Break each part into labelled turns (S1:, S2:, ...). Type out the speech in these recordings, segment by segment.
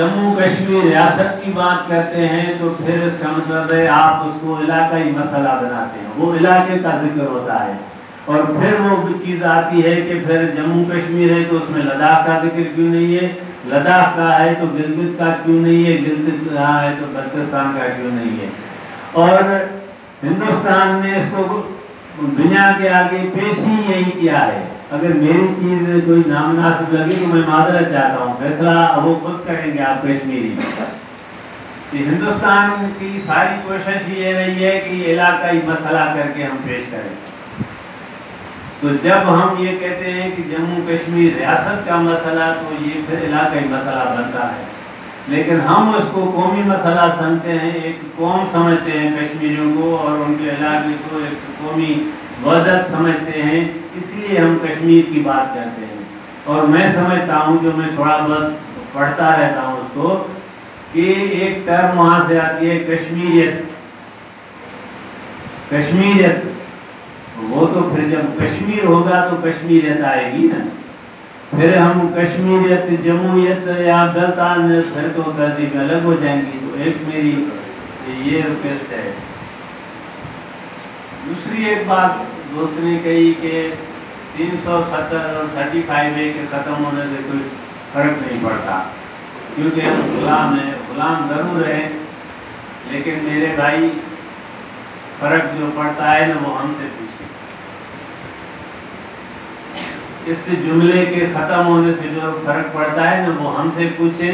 S1: जम्मू कश्मीर रियासत की बात करते हैं तो फिर इसका मतलब है आप उसको इलाकाई मसला बनाते हैं। वो इलाके का ज़िक्र होता है। और फिर वो चीज़ आती है कि फिर जम्मू कश्मीर है तो उसमें लद्दाख का ज़िक्र क्यों नहीं है? लद्दाख का है तो गिलगित का क्यों नहीं है? गिलगित रहा है तो बल्तिस्तान का क्यों नहीं है? और हिंदुस्तान ने इसको दुनिया के आगे पेश ही यही किया है। अगर मेरी चीज़ कोई नामनासिब लगी तो मैं माजरत चाहता हूँ। फैसला वो खुद करेंगे आप कश्मीरी। हिंदुस्तान की सारी कोशिश ये रही है कि इलाकाई मसला करके हम पेश करें। तो जब हम ये कहते हैं कि जम्मू कश्मीर रियासत का मसला तो ये फिर इलाकाई मसला बनता है। लेकिन हम उसको कौमी मसला समझते हैं, एक कौम समझते हैं कश्मीरियों को और उनके इलाके को एक कौमी वजत समझते हैं। इसलिए हम कश्मीर की बात करते हैं। और मैं समझता हूँ जो मैं थोड़ा बहुत पढ़ता रहता हूँ उसको, कि एक टर्म वहाँ से आती है, कश्मीरियत। कश्मीरियत। वो तो फिर जब कश्मीर होगा तो कश्मीरियत आएगी ना। फिर हम कश्मीरियत जमूयत या दलतान फिर तो तहजीब अलग हो जाएँगी। तो एक मेरी ये रिक्वेस्ट है। दूसरी एक बात दोस्त ने कही कि 370 और 35 ए के ख़त्म होने से कोई फ़र्क नहीं पड़ता। क्योंकि हम गुलाम हैं, गुलाम ज़रूर है, लेकिन मेरे भाई फ़र्क जो पड़ता है ना वो हमसे पूछे इस जुमले के ख़त्म होने से जो फ़र्क पड़ता है ना वो हमसे पूछे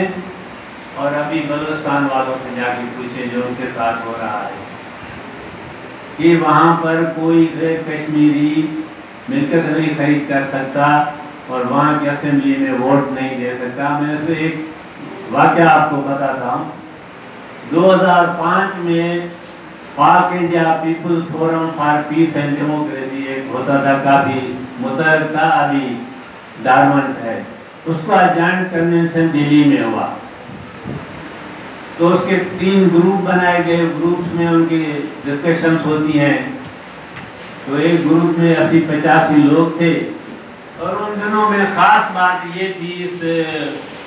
S1: और अभी बलोचिस्तान वालों से जाके पूछे जो उनके साथ हो रहा है। कि वहाँ पर कोई कश्मीरी मिलकत नहीं खरीद कर सकता और वहाँ की असम्बली में वोट नहीं दे सकता। मैं उसमें एक वाक्य आपको बताता हूँ। 2005 में Pak India people's forum for peace and democracy एक होता था, काफ़ी मुतहर था अभी डारमंड है। उसका जॉइंट कन्वेंशन दिल्ली में हुआ। तो उसके तीन ग्रुप बनाए गए ग्रुप्स में उनकी डिस्कशंस होती हैं। तो एक ग्रुप में अस्सी पचासी लोग थे। और उन दिनों में ख़ास बात ये थी इस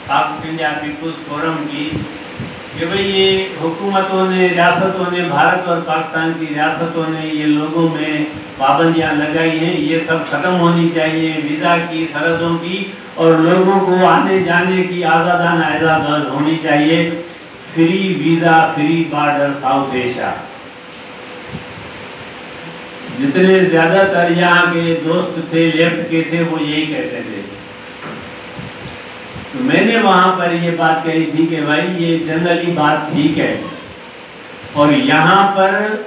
S1: पाक इंडिया पीपुल्स फोरम की कि भाई ये हुकूमतों ने, रियासतों ने, भारत और पाकिस्तान की रियासतों ने ये लोगों में पाबंदियाँ लगाई हैं। ये सब ख़त्म होनी चाहिए, वीज़ा की, सरहदों की और लोगों को आने जाने की आज़ादाना एजाज़त होनी चाहिए। Free visa free border South Asia जितने ज़्यादातर यहाँ के दोस्त थे लेफ़्ट के थे, वो यही कहते थे। तो मैंने वहाँ पर ये बात कही थी कि भाई, ये जनरली बात ठीक है। और यहाँ पर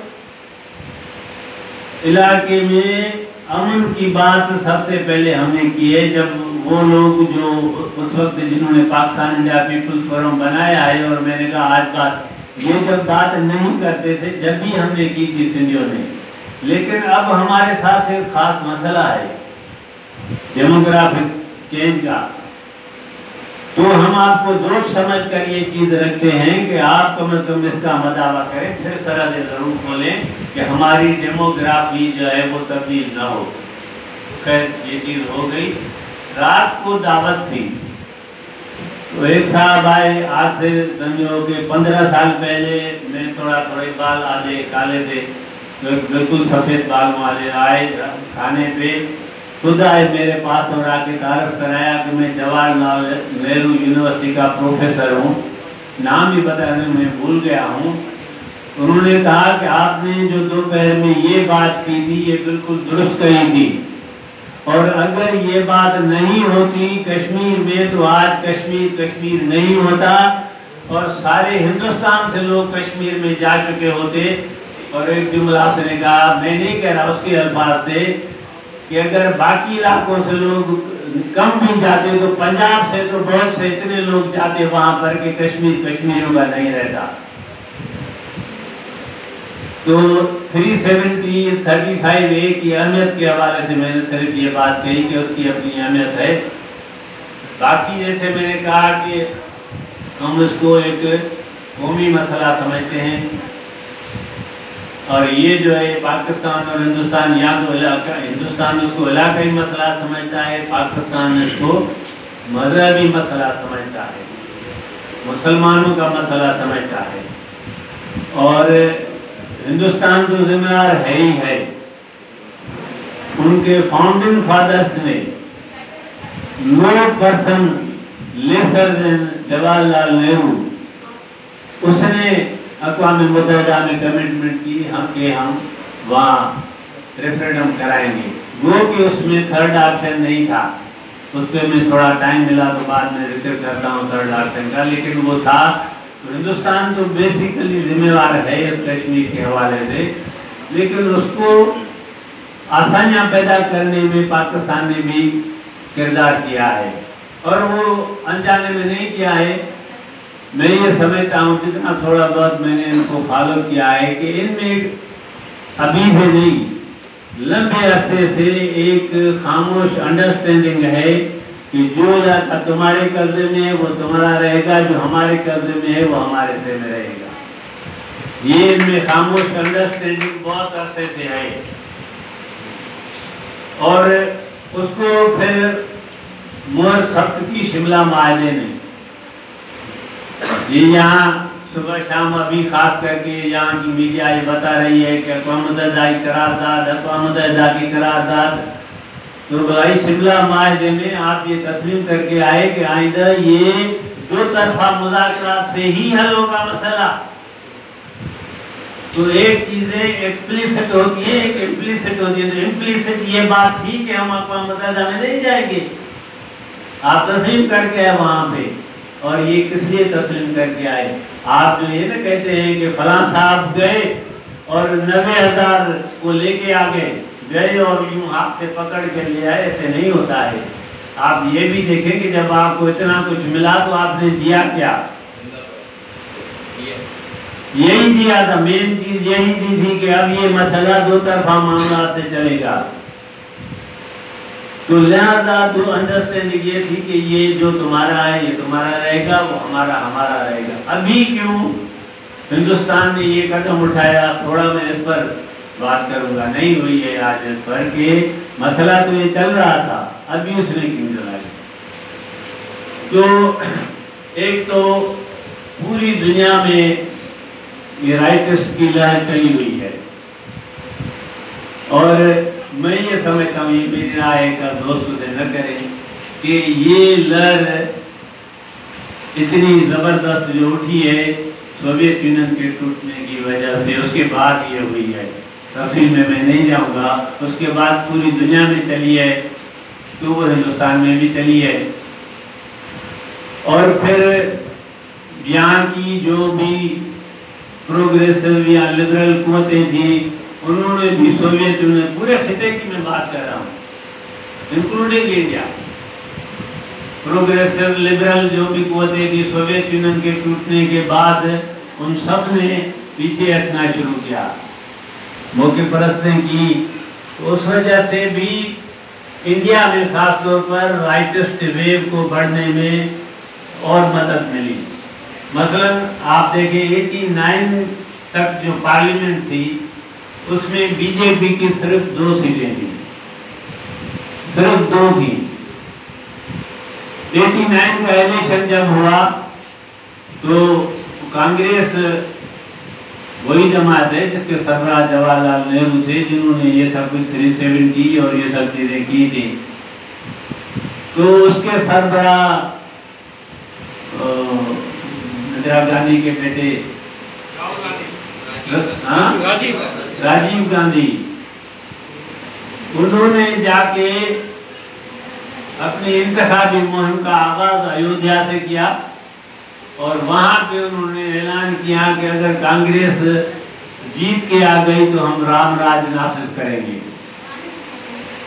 S1: इलाके में अमन की बात सबसे पहले हमने की है, जब वो लोग जो उस वक्त जिन्होंने पाकिस्तान इंडिया पीपुल्स फोरम बनाया है और मैंने कहा, आज बात ये जब बात नहीं करते थे, जब भी हमने की थी सिंधियों ने। लेकिन अब हमारे साथ एक खास मसला है डेमोग्राफिक चेंज का। तो हम आपको दोष समझ कर ये चीज़ रखते हैं कि आप कम अज कम इसका मदावा करें, फिर सरहद ज़रूर खोलें कि हमारी डेमोग्राफी जो है वो तब्दील ना हो। खैर, ये चीज़ हो गई। रात को दावत थी। तो एक साहब आए, आज से समझो कि पंद्रह साल पहले मैं थोड़ा थोड़े बाल आधे काले थे तो बिल्कुल सफ़ेद बाल वाले आए, खाने पे, खुद आए मेरे पास और आके तारफ कराया कि मैं जवाहरलाल नेहरू यूनिवर्सिटी का प्रोफेसर हूँ। नाम भी बताने मैं भूल गया हूँ। उन्होंने कहा कि आपने जो दोपहर में ये बात की थी, ये बिल्कुल दुरुस्त कही थी। और अगर ये बात नहीं होती कश्मीर में तो आज कश्मीर कश्मीर नहीं होता। और सारे हिंदुस्तान से लोग कश्मीर में जा चुके होते। और एक जुमला से ने कहा, मैं नहीं कह रहा, उसके अल्फाज थे कि अगर बाकी इलाकों से लोग कम भी जाते तो पंजाब से तो बहुत से इतने लोग जाते वहाँ पर कि कश्मीर कश्मीरों का नहीं रहता। तो 370 35 ए की अहमियत के हवाले से मैंने सिर्फ़ ये बात कही कि उसकी अपनी अहमियत है। बाकी जैसे मैंने कहा कि हम उसको एक कौमी मसला समझते हैं। और ये जो है, पाकिस्तान और हिंदुस्तान या तो इलाका, हिंदुस्तान उसको इलाकाई मसला समझता है, पाकिस्तान इसको मजहबी मसला समझता है। मुसलमानों का मसला समझता है। और हिंदुस्तान तो जिम्मेदार है ही है। उनके फाउंडिंग फादर्स ने no person lesser than Jawaharlal Nehru उसने अकवाम मुतहदा में कमिटमेंट की, हम कि हम वहाँ रेफरेंडम कराएँगे। वो कि उसमें थर्ड ऑप्शन नहीं था उस पर मैं थोड़ा टाइम मिला तो बाद में ज़िक्र करता हूँ थर्ड ऑप्शन का, लेकिन वो था हिंदुस्तान तो बेसिकली जिम्मेवार है इस कश्मीर के हवाले से, लेकिन उसको आसानियाँ पैदा करने में पाकिस्तान ने भी किरदार किया है। और वो अनजाने में नहीं किया है। मैं ये समझता हूँ, जितना थोड़ा बहुत मैंने इनको फॉलो किया है कि इनमें अभी से नहीं। लंबे अरसे से एक खामोश अंडरस्टैंडिंग है। कि जो जाता तुम्हारे कब्जे में है, वो तुम्हारा रहेगा, जो हमारे कब्जे में है, वो हमारे से में रहेगा। ये इनमें खामोश अंडरस्टैंडिंग बहुत अरसे से है और उसको फिर मोर सख्त की शिमला माहदे ने। ये यहाँ सुबह शाम अभी खास करके यहाँ की मीडिया ये बता रही है कि अकवा मुतहदा की करारदाद, अकवा मुतहदा की करारदाद। तो भाई शिमला माहदे में आप ये तस्लीम करके आए कि आइंदा ये दो तरफा मुजाकरा से ही हल होगा मसला। तो एक चीज़ें एक्सप्लिसिट होती है, एक इम्प्लिसिट होती है। तो इम्प्लिसिट ये बात थी कि हम अकवा मुतहदा में नहीं जाएँगे। आप तस्लीम करके आए वहाँ पे और ये किस लिए तस्लीम करके आए? आप जो ये ना कहते हैं कि फला साहब गए और नबे हज़ार को लेके आ गए। गए और यूँ हाथ से पकड़ के ले आए, ऐसे नहीं होता है। आप ये भी देखें कि जब आपको इतना कुछ मिला तो आपने दिया क्या? यही दिया था मेन चीज़ यही दी थी कि अब ये मसला दो तरफा मामला से चलेगा। तो लिहाजा तो अंडरस्टैंडिंग ये थी कि ये जो तुम्हारा है, ये तुम्हारा रहेगा, वो हमारा हमारा रहेगा। अभी क्यों? हिंदुस्तान ने ये कदम उठाया, थोड़ा मैं इस पर बात करूँगा, नहीं हुई है आज इस पर कि मसला तो ये चल रहा था, अभी उसने क्यों चलाई तो एक तो पूरी दुनिया में ये राइटिस्ट की लहर चली हुई है। और मैं ये समझता हूँ मेरी राय का दोस्त से न करें कि ये लहर इतनी ज़बरदस्त जो उठी है, सोवियत यूनियन के टूटने की वजह से, उसके बाद ये हुई है। तफसील में मैं नहीं जाऊँगा। उसके बाद पूरी दुनिया में चली है तो वो हिंदुस्तान में भी चली है। और फिर यहाँ की जो भी प्रोग्रेसिव या लिबरल कुतें थी, उन्होंने भी सोवियत यूनियन, पूरे खिते की मैं बात कर रहा हूँ इंक्लूडिंग इंडिया प्रोग्रेसिव, लिबरल जो भी कुतें थी, सोवियत यूनियन के टूटने के बाद उन सबने पीछे हटना शुरू किया। मौके परस्तें की। उस वजह से भी इंडिया में खास तौर पर राइटिस्ट वेव को बढ़ने में और मदद मिली। मसलन, आप देखें 89 तक जो पार्लियामेंट थी, उसमें बीजेपी की सिर्फ़ दो सीटें थी। सिर्फ़ दो थी। 89 का इलेक्शन जब हुआ तो कांग्रेस वही जमात है जिसके सरबराह जवाहरलाल नेहरू थे जिन्होंने ये सब कुछ थ्री सेवेंटी और ये सब चीज़ें की थी। तो उसके सरबराह इंदिरा गांधी के बेटे हाँ? राजीव गांधी। उन्होंने जाके अपनी इंतखाबी मुहिम का आगाज़ अयोध्या से किया। और वहाँ पे उन्होंने ऐलान किया कि अगर कांग्रेस जीत के आ गई तो हम राम राज नाफिज करेंगे।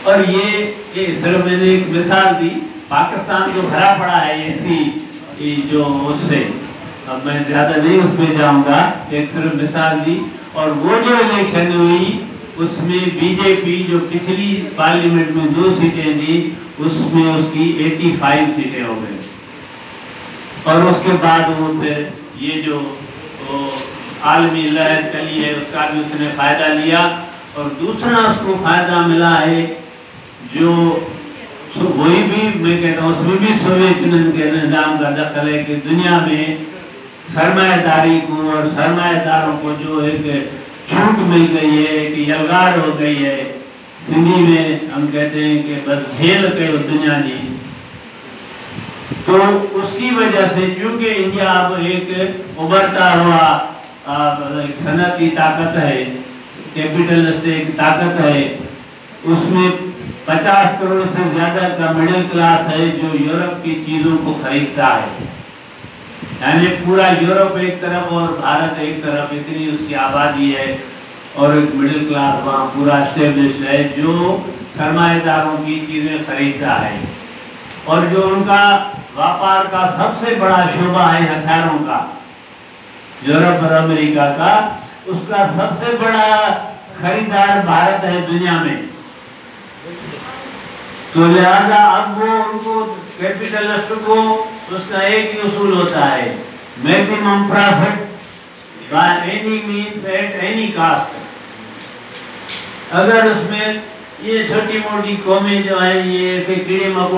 S1: और ये, ये सिर्फ़ मैंने एक मिसाल दी। पाकिस्तान तो भरा पड़ा है ऐसी जो उससे। अब मैं ज़्यादा नहीं उसमें जाऊँगा एक सिर्फ़ मिसाल दी। और वो जो इलेक्शन हुई उसमें बीजेपी जो पिछली पार्लियामेंट में दो सीटें दी उसमें उसकी 85 सीटें हो गई। और उसके बाद वो फिर ये जो आलमी लहर चली है, उसका भी उसने फ़ायदा लिया। और दूसरा उसको फ़ायदा मिला है, जो वही भी मैं कहता हूँ, उसमें भी सोवियत के निज़ाम का दखल है कि दुनिया में सरमायादारी को और सरमादारों को जो एक छूट मिल गई है कि यलगार हो गई है, सिंधी में हम कहते हैं कि बस झेल के दुनिया जी तो उसकी वजह से क्योंकि इंडिया अब एक उभरता हुआ एक सनती ताकत है कैपिटलिस्ट एक ताकत है, उसमें 50 करोड़ से ज़्यादा का मिडिल क्लास है जो यूरोप की चीज़ों को खरीदता है। यानी पूरा यूरोप एक तरफ़ और भारत एक तरफ़, इतनी उसकी आबादी है और एक मिडिल क्लास वहाँ पूरा स्टेब्लिश है जो सरमाएदारों की चीज़ें खरीदता है। और जो उनका व्यापार का सबसे बड़ा शोभा है हथियारों का। यूरोप और अमेरिका का उसका सबसे बड़ा खरीदार भारत है दुनिया में। तो लिहाजा अब वो उनको कैपिटलिस्ट को, उसका एक ही उसूल होता है maximum profit by any means at any cost अगर उसमें ये छोटी मोटी कौमें जो है, ये कीड़े मकोड़े